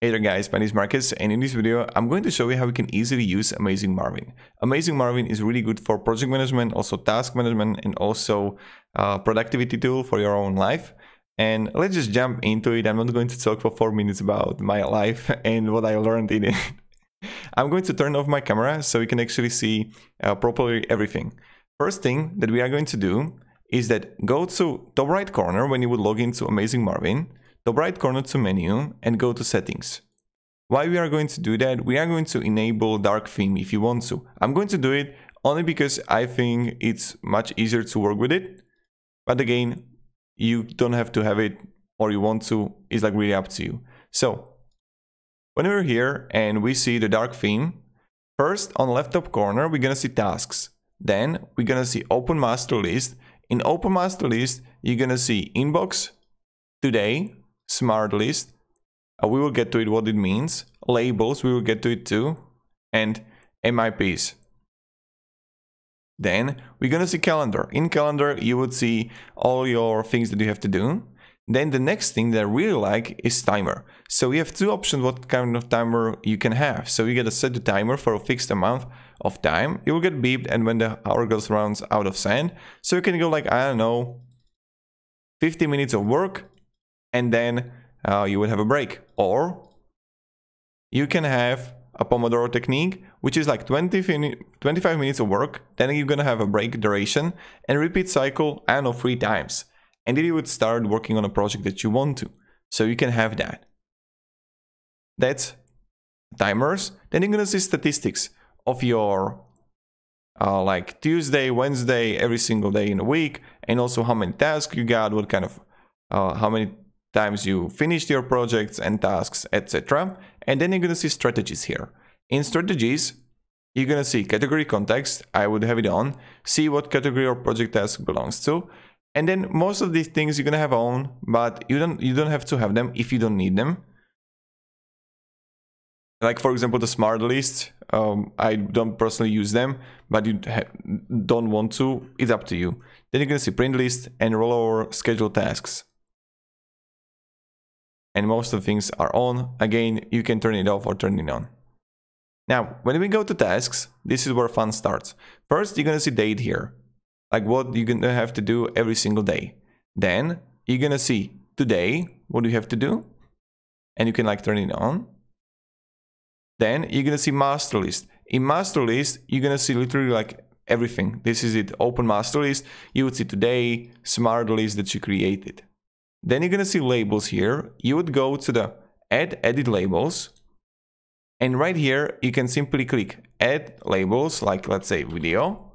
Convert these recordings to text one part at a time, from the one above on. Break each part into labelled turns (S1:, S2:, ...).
S1: Hey there guys, my name is Marcus and in this video I'm going to show you how we can easily use Amazing Marvin. Amazing Marvin is really good for project management, also task management and also uh, productivity tool for your own life. And let's just jump into it. I'm not going to talk for 4 minutes about my life and what I learned in it. I'm going to turn off my camera so you can actually see uh, properly everything. First thing that we are going to do is that go to top right corner when you would log into Amazing Marvin top right corner to menu and go to settings. Why we are going to do that? We are going to enable dark theme if you want to. I'm going to do it only because I think it's much easier to work with it. But again, you don't have to have it or you want to, it's like really up to you. So when we're here and we see the dark theme, first on the left top corner, we're gonna see tasks. Then we're gonna see open master list. In open master list, you're gonna see inbox, today, smart list. Uh, we will get to it what it means. Labels, we will get to it too. And MITs. Then we're gonna see calendar. In calendar, you would see all your things that you have to do. Then the next thing that I really like is timer. So we have two options what kind of timer you can have. So you get to set the timer for a fixed amount of time. You will get beeped and when the hour goes rounds out of sand. So you can go like, I don't know, 50 minutes of work and then uh, you will have a break. Or you can have a Pomodoro technique, which is like 20, 25 minutes of work, then you're gonna have a break duration and repeat cycle, I don't know, three times. And then you would start working on a project that you want to. So you can have that. That's timers. Then you're gonna see statistics of your uh, like Tuesday, Wednesday, every single day in a week, and also how many tasks you got, what kind of, uh, how many times you finished your projects and tasks, etc. And then you're going to see strategies here. In strategies, you're going to see category context. I would have it on. See what category or project task belongs to. And then most of these things you're going to have on, but you don't you don't have to have them if you don't need them. Like for example, the smart list. Um, I don't personally use them, but you don't want to. It's up to you. Then you're going to see print list and rollover schedule tasks and most of the things are on. Again, you can turn it off or turn it on. Now, when we go to tasks, this is where fun starts. First, you're gonna see date here, like what you're gonna have to do every single day. Then you're gonna see today, what you have to do? And you can like turn it on. Then you're gonna see master list. In master list, you're gonna see literally like everything. This is it, open master list. You would see today, smart list that you created. Then you're going to see labels here. You would go to the add edit labels. And right here, you can simply click add labels, like let's say video,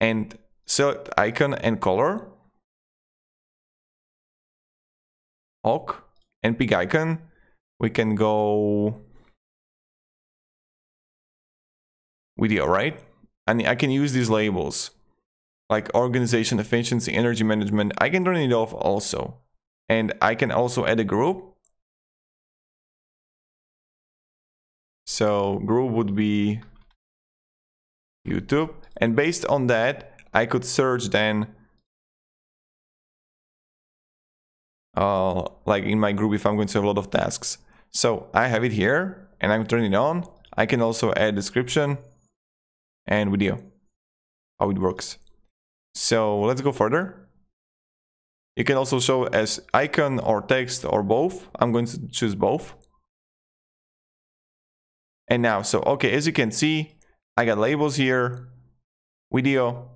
S1: and select icon and color, ok, and pick icon. We can go video, right? And I can use these labels like organization efficiency, energy management, I can turn it off also. And I can also add a group. So group would be YouTube. And based on that, I could search then uh, like in my group if I'm going to have a lot of tasks. So I have it here and I'm turning it on. I can also add description and video, how it works. So let's go further. You can also show as icon or text or both. I'm going to choose both. And now, so okay, as you can see, I got labels here, video.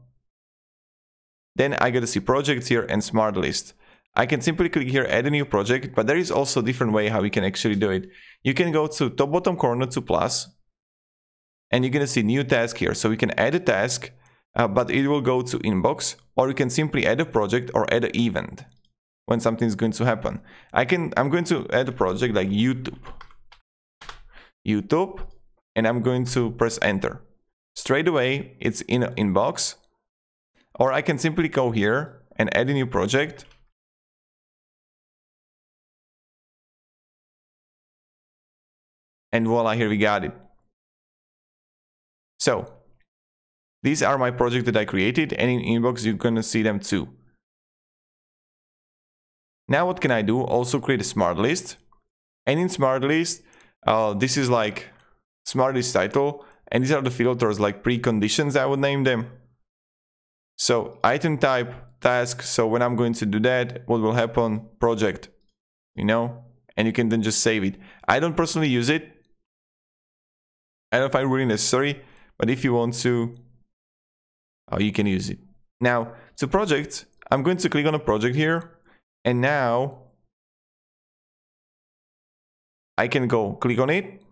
S1: Then I got to see projects here and smart list. I can simply click here, add a new project, but there is also a different way how we can actually do it. You can go to top bottom corner to plus, and you're gonna see new task here. So we can add a task, uh, but it will go to inbox or you can simply add a project or add an event when something is going to happen. I can, I'm going to add a project like YouTube, YouTube, and I'm going to press enter. Straight away, it's in inbox, or I can simply go here and add a new project. And voila, here we got it. So these are my projects that I created and in inbox you're gonna see them too. Now what can I do? Also create a smart list. And in smart list, uh, this is like smart list title. And these are the filters like preconditions, I would name them. So item type, task. So when I'm going to do that, what will happen? Project, you know, and you can then just save it. I don't personally use it. I don't find it really necessary, but if you want to, oh, you can use it. Now, to project, I'm going to click on a project here, and now I can go click on it,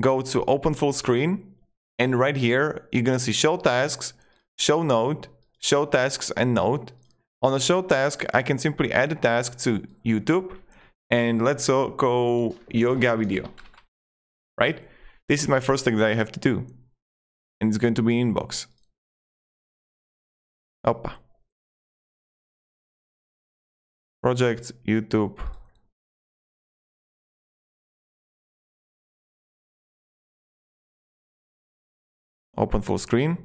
S1: go to open full screen, and right here, you're gonna see show tasks, show node, show tasks and node. On the show task, I can simply add a task to YouTube and let's go yoga video, right? This is my first thing that I have to do. And it's going to be inbox. Opa. Project, YouTube. Open full screen.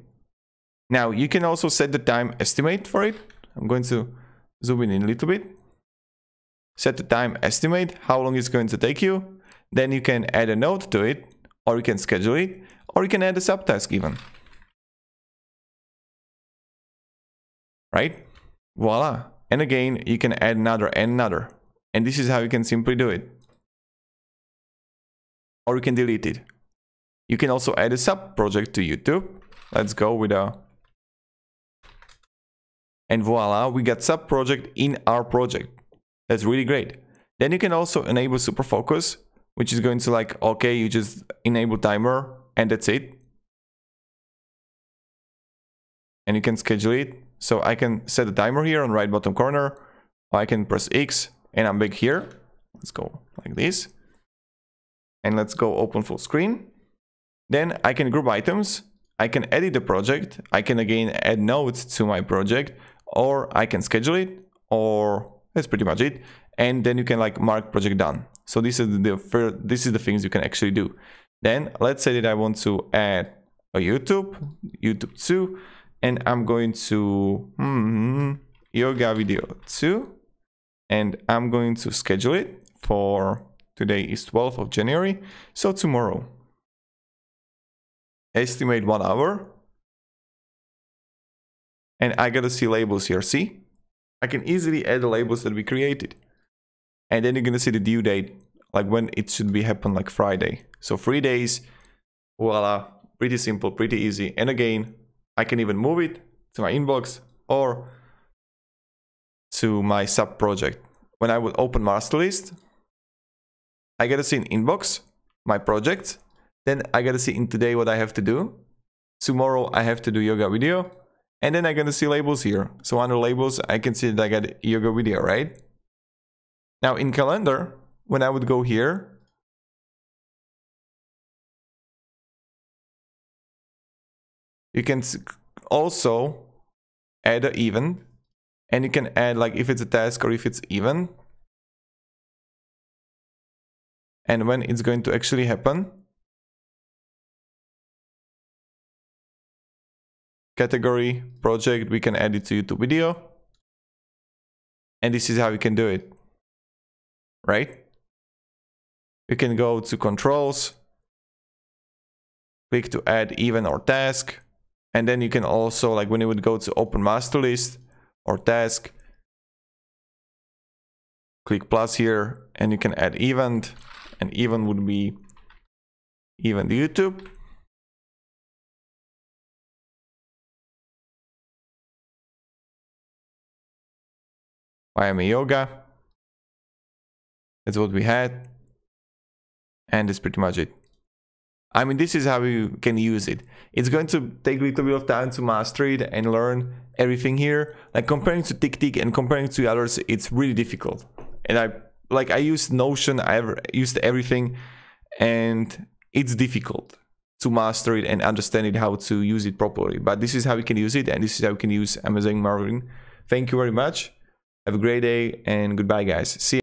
S1: Now you can also set the time estimate for it. I'm going to zoom in a little bit. Set the time estimate, how long it's going to take you. Then you can add a note to it, or you can schedule it, or you can add a subtask even. Right? Voila. And again, you can add another and another. And this is how you can simply do it. Or you can delete it. You can also add a sub project to YouTube. Let's go with a and voila, we got sub project in our project. That's really great. Then you can also enable super focus, which is going to like, okay, you just enable timer and that's it. And you can schedule it. So I can set the timer here on right bottom corner. I can press X and I'm back here. Let's go like this. And let's go open full screen. Then I can group items. I can edit the project. I can again add notes to my project or I can schedule it or that's pretty much it. And then you can like mark project done. So this is the first, this is the things you can actually do. Then let's say that I want to add a YouTube, YouTube 2, and I'm going to hmm, yoga video 2, and I'm going to schedule it for today is 12th of January, so tomorrow. Estimate one hour, and I gotta see labels here, see? I can easily add the labels that we created. And then you're gonna see the due date, like when it should be happen like Friday. So three days, voila, pretty simple, pretty easy. And again, I can even move it to my inbox or to my sub project. When I would open master list, I gotta see in inbox, my project. Then I gotta see in today what I have to do. Tomorrow I have to do yoga video and then I'm gonna see labels here. So under labels, I can see that I got yoga video, right? Now in calendar, when I would go here, you can also add an event and you can add like if it's a task or if it's even. And when it's going to actually happen category project we can add it to youtube video. And this is how you can do it. Right? We can go to controls click to add event or task and then you can also like when you would go to open master list or task click plus here and you can add event and event would be event youtube Miami Yoga. That's what we had. And that's pretty much it. I mean, this is how you can use it. It's going to take a little bit of time to master it and learn everything here. Like comparing to TickTick and comparing to others, it's really difficult. And I like I used Notion, I ever used everything, and it's difficult to master it and understand it how to use it properly. But this is how you can use it, and this is how you can use Amazing Marvin. Thank you very much. Have a great day and goodbye, guys. See you.